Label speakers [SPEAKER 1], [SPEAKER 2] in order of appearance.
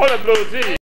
[SPEAKER 1] Olha, Blues!